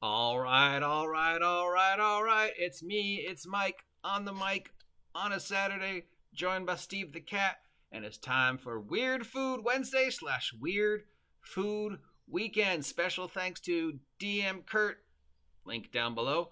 All right, all right, all right, all right. It's me, it's Mike on the mic on a Saturday, joined by Steve the Cat, and it's time for Weird Food Wednesday slash Weird Food Weekend. Special thanks to DM Curt, link down below.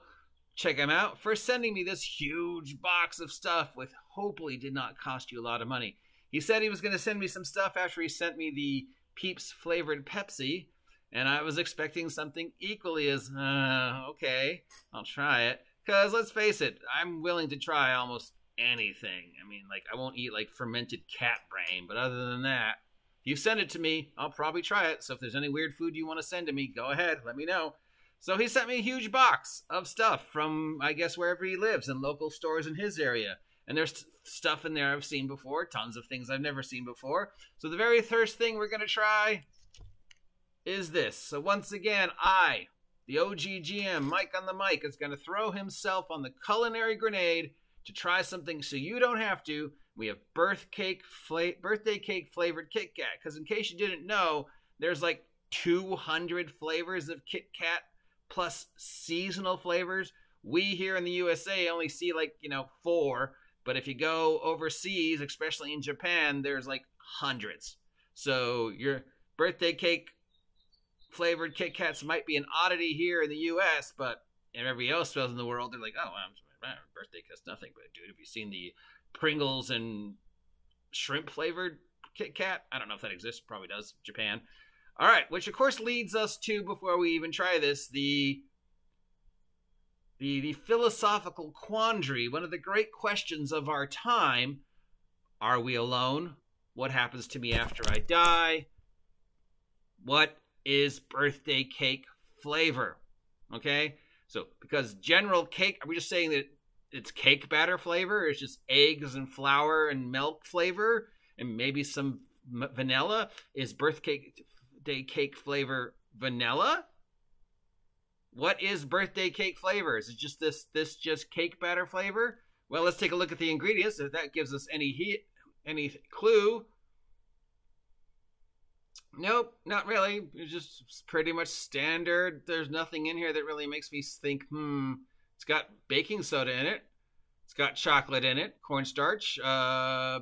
Check him out for sending me this huge box of stuff with hopefully did not cost you a lot of money. He said he was going to send me some stuff after he sent me the Peeps flavored Pepsi and I was expecting something equally as, uh, okay, I'll try it. Because let's face it, I'm willing to try almost anything. I mean, like, I won't eat, like, fermented cat brain, but other than that, if you send it to me, I'll probably try it. So if there's any weird food you want to send to me, go ahead, let me know. So he sent me a huge box of stuff from, I guess, wherever he lives and local stores in his area. And there's stuff in there I've seen before, tons of things I've never seen before. So the very first thing we're going to try is this. So once again, I, the OG GM, Mike on the mic, is going to throw himself on the culinary grenade to try something so you don't have to. We have birth cake fla- birthday cake flavored Kit Kat. Because in case you didn't know, there's like 200 flavors of Kit Kat plus seasonal flavors. We here in the USA only see like, you know, four. But if you go overseas, especially in Japan, there's like hundreds. So your birthday cake flavored Kit Kats might be an oddity here in the U.S., but everybody else in the world, they're like, oh, I'm, birthday cake nothing. But dude, have you seen the Pringles and shrimp flavored Kit Kat? I don't know if that exists. Probably does. Japan. All right, which of course leads us to before we even try this the the the philosophical quandary, one of the great questions of our time: Are we alone? What happens to me after I die? What is birthday cake flavor. Okay? So, because general cake, are we just saying that it's cake batter flavor? It's just eggs and flour and milk flavor and maybe some vanilla? Is birthday cake flavor vanilla? What is birthday cake flavor? Is it just this this just cake batter flavor? Well, let's take a look at the ingredients. If that gives us any heat, any clue, Nope, not really. It's just pretty much standard. There's nothing in here that really makes me think, hmm, it's got baking soda in it. It's got chocolate in it, cornstarch, uh,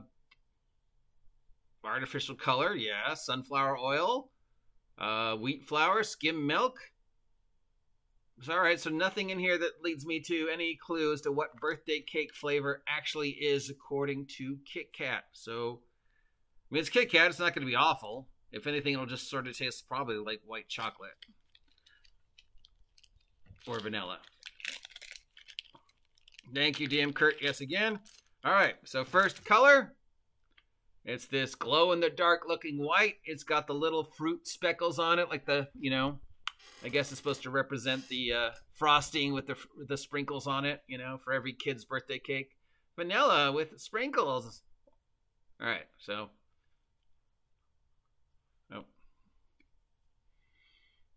artificial color, yeah, sunflower oil, uh, wheat flour, skim milk. It's all right, so nothing in here that leads me to any clue as to what birthday cake flavor actually is according to Kit Kat. So, I mean, it's Kit Kat, it's not going to be awful. If anything, it'll just sort of taste probably like white chocolate or vanilla. Thank you, DM Curt, yes again. All right, so first color. It's this glow in the dark looking white. It's got the little fruit speckles on it, like the, you know, I guess it's supposed to represent the uh, frosting with the, the sprinkles on it, you know, for every kid's birthday cake. Vanilla with sprinkles. All right, so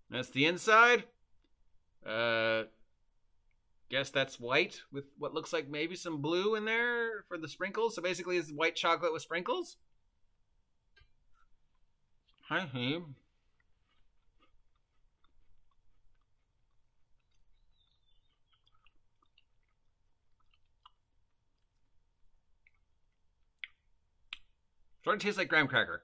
That's the inside. Uh, guess that's white with what looks like maybe some blue in there for the sprinkles. So basically, it's white chocolate with sprinkles. Hi, hey. Starting to taste like graham cracker.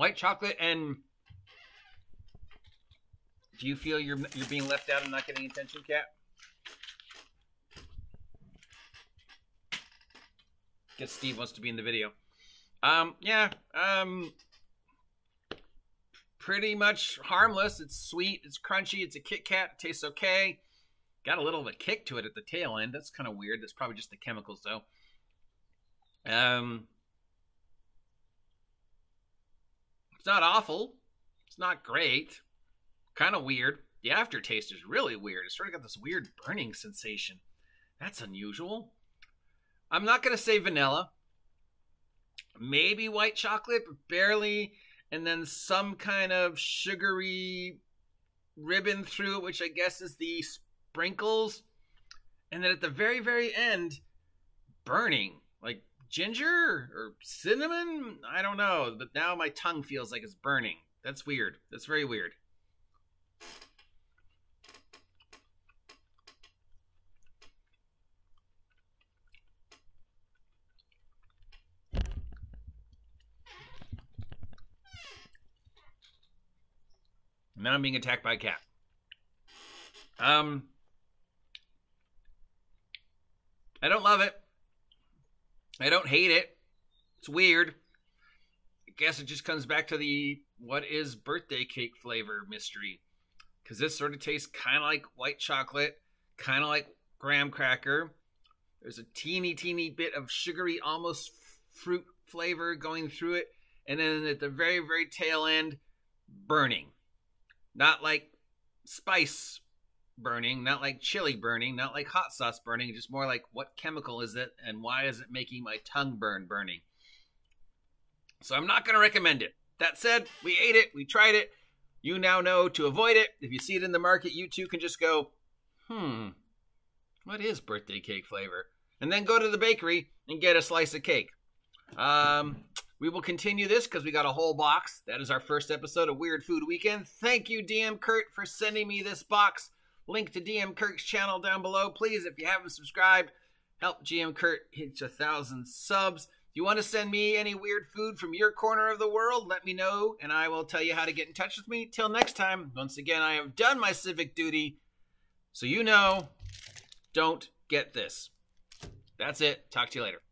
White chocolate and do you feel you're you're being left out and not getting attention, Cat? Guess Steve wants to be in the video. Um, yeah, um, pretty much harmless. It's sweet, it's crunchy, it's a Kit Kat, it tastes okay. Got a little of a kick to it at the tail end. That's kind of weird. That's probably just the chemicals, though. Um, It's not awful. It's not great. Kind of weird. The aftertaste is really weird. It's sort of got this weird burning sensation. That's unusual. I'm not going to say vanilla. Maybe white chocolate, but barely. And then some kind of sugary ribbon through it, which I guess is the sprinkles. And then at the very, very end, burning. Like ginger or cinnamon? I don't know. But now my tongue feels like it's burning. That's weird. That's very weird. now I'm being attacked by a cat. Um, I don't love it. I don't hate it. It's weird. I guess it just comes back to the what is birthday cake flavor mystery. Because this sort of tastes kind of like white chocolate, kind of like graham cracker. There's a teeny, teeny bit of sugary, almost fruit flavor going through it. And then at the very, very tail end, burning. Not like spice burning, not like chili burning, not like hot sauce burning, just more like what chemical is it and why is it making my tongue burn burning? So I'm not going to recommend it. That said, we ate it, we tried it. You now know to avoid it. If you see it in the market, you too can just go, hmm, what is birthday cake flavor? And then go to the bakery and get a slice of cake. Um, we will continue this because we got a whole box. That is our first episode of Weird Food Weekend. Thank you, DM Curt, for sending me this box. Link to DM Curt's channel down below. Please, if you haven't subscribed, help DM Curt hit a thousand subs. If you want to send me any weird food from your corner of the world, let me know, and I will tell you how to get in touch with me. Till next time, once again, I have done my civic duty, so you know, don't get this. That's it. Talk to you later.